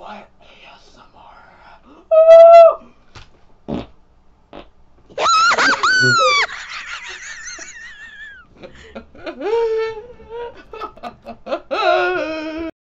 butt ASMR.